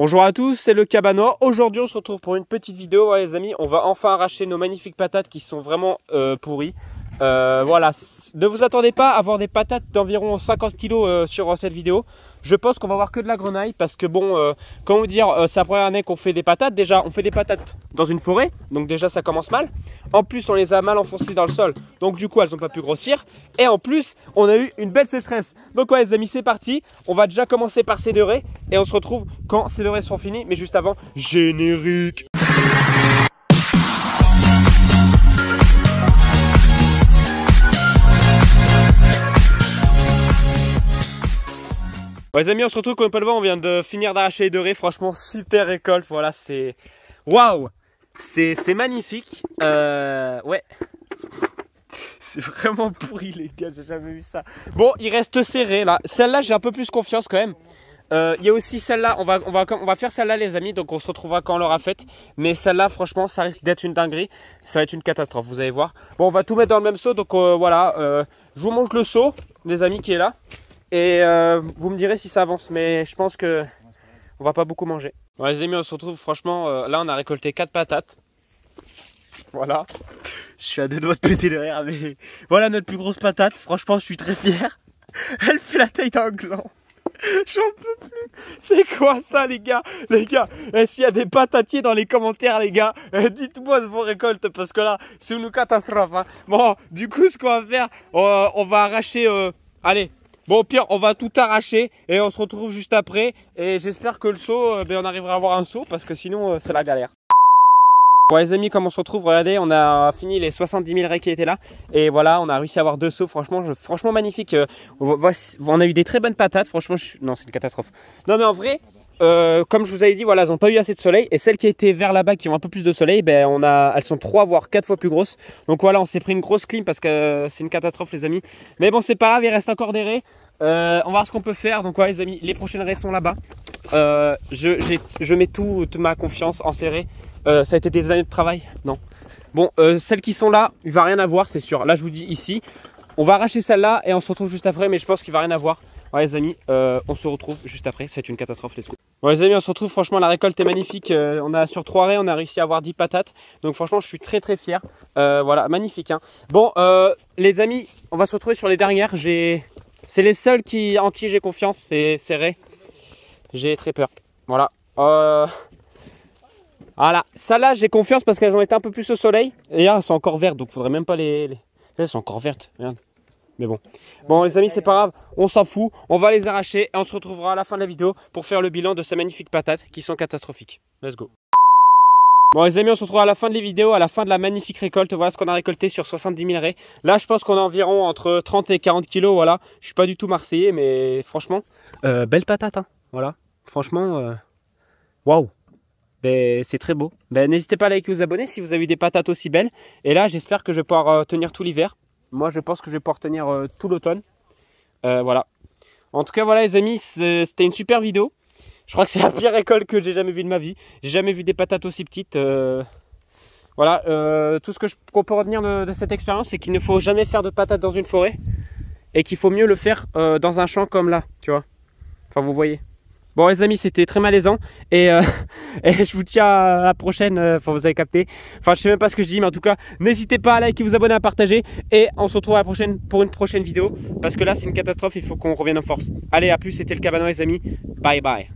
Bonjour à tous, c'est le Cabanois. Aujourd'hui, on se retrouve pour une petite vidéo, les amis. On va enfin arracher nos magnifiques patates qui sont vraiment euh, pourries. Euh, voilà, ne vous attendez pas à avoir des patates d'environ 50 kg euh, sur cette vidéo. Je pense qu'on va voir que de la grenaille parce que bon, euh, comment dire, euh, c'est la première année qu'on fait des patates. Déjà, on fait des patates dans une forêt, donc déjà ça commence mal. En plus, on les a mal enfoncées dans le sol, donc du coup elles n'ont pas pu grossir. Et en plus, on a eu une belle sécheresse. Donc ouais les amis, c'est parti. On va déjà commencer par célérer et on se retrouve quand ces seront finis. Mais juste avant, générique. Les amis, on se retrouve comme on peut le voir, on vient de finir d'arracher les dorés. Franchement, super récolte. Voilà, c'est. Waouh! C'est magnifique. Euh, ouais. C'est vraiment pourri, les gars. J'ai jamais vu ça. Bon, il reste serré là. Celle-là, j'ai un peu plus confiance quand même. Euh, il y a aussi celle-là, on va, on, va, on va faire celle-là les amis, donc on se retrouvera quand on l'aura faite. Mais celle-là, franchement, ça risque d'être une dinguerie. Ça va être une catastrophe, vous allez voir. Bon, on va tout mettre dans le même seau, donc euh, voilà. je vous montre le seau, les amis, qui est là. Et euh, vous me direz si ça avance, mais je pense que on va pas beaucoup manger. Bon, les amis, on se retrouve franchement. Euh, là, on a récolté 4 patates. Voilà. Je suis à deux doigts de péter derrière, mais voilà notre plus grosse patate. Franchement, je suis très fier. Elle fait la taille d'un gland. J'en peux plus. C'est quoi ça, les gars? Les gars, s'il y a des patatiers dans les commentaires, les gars, euh, dites-moi vos récoltes parce que là, c'est une catastrophe. Hein. Bon, du coup, ce qu'on va faire, on va arracher. allez, Bon, au pire, on va tout arracher et on se retrouve juste après. Et j'espère que le saut, euh, ben, on arrivera à avoir un saut parce que sinon, euh, c'est la galère. Bon les amis, comme on se retrouve, regardez, on a fini les 70 000 raies qui étaient là. Et voilà, on a réussi à avoir deux sauts, franchement, franchement magnifique. Euh, on a eu des très bonnes patates, franchement, non, c'est une catastrophe. Non mais en vrai, euh, comme je vous avais dit, voilà, elles n'ont pas eu assez de soleil. Et celles qui étaient vers là-bas, qui ont un peu plus de soleil, ben, on a, elles sont 3 voire 4 fois plus grosses. Donc voilà, on s'est pris une grosse clim parce que euh, c'est une catastrophe, les amis. Mais bon, c'est pas grave, il reste encore des raies. Euh, on va voir ce qu'on peut faire. Donc voilà, les amis, les prochaines raies sont là-bas. je, je mets toute ma confiance en ces raies. ça a été des années de travail? Non. Bon, celles qui sont là, il va rien avoir, c'est sûr. Là, je vous dis ici. On va arracher celle-là et on se retrouve juste après, mais je pense qu'il va rien avoir. Ouais les amis, euh, on se retrouve juste après, c'est une catastrophe les scouts. Bon les amis, on se retrouve, franchement la récolte est magnifique. Euh, on a sur trois raies, on a réussi à avoir 10 patates. Donc franchement je suis très très fier. Euh, voilà, magnifique. Hein. Bon les amis, on va se retrouver sur les dernières. C'est les seuls en qui j'ai confiance, c'est serré. J'ai très peur. Voilà. Voilà, ça là j'ai confiance parce qu'elles ont été un peu plus au soleil. Et là elles sont encore vertes, donc faudrait même pas les... les... Elles sont encore vertes, regarde. Mais bon. Bon les amis, c'est pas grave, on s'en fout. On va les arracher et on se retrouvera à la fin de la vidéo pour faire le bilan de ces magnifiques patates qui sont catastrophiques. Let's go. Bon les amis, on se retrouve à la fin de la vidéo, à la fin de la magnifique récolte. Voilà ce qu'on a récolté sur 70 000 raies. Là, je pense qu'on a environ entre 30 et 40 kilos. Voilà. Je suis pas du tout marseillais, mais franchement, euh, belle patate. Hein. Voilà. Franchement, euh, waouh. Ben, c'est très beau. Ben, N'hésitez pas à liker et vous abonner si vous avez des patates aussi belles. Et là, j'espère que je vais pouvoir euh, tenir tout l'hiver. Moi, je pense que je vais pouvoir tenir euh, tout l'automne. Euh, voilà. En tout cas, voilà les amis, c'était une super vidéo. Je crois que c'est la pire récolte que j'ai jamais vue de ma vie. J'ai jamais vu des patates aussi petites. Euh. voilà, tout ce que je peux retenir de, de cette expérience, c'est qu'il ne faut jamais faire de patates dans une forêt. Et qu'il faut mieux le faire dans un champ comme là, tu vois. Enfin, vous voyez. Bon les amis c'était très malaisant et, euh, je vous tiens à la prochaine, euh, enfin vous avez capté. Enfin je sais même pas ce que je dis mais en tout cas n'hésitez pas à liker, vous abonner, à partager et on se retrouve à la prochaine pour une prochaine vidéo parce que là c'est une catastrophe, il faut qu'on revienne en force. Allez à plus, c'était le cabano les amis, bye bye.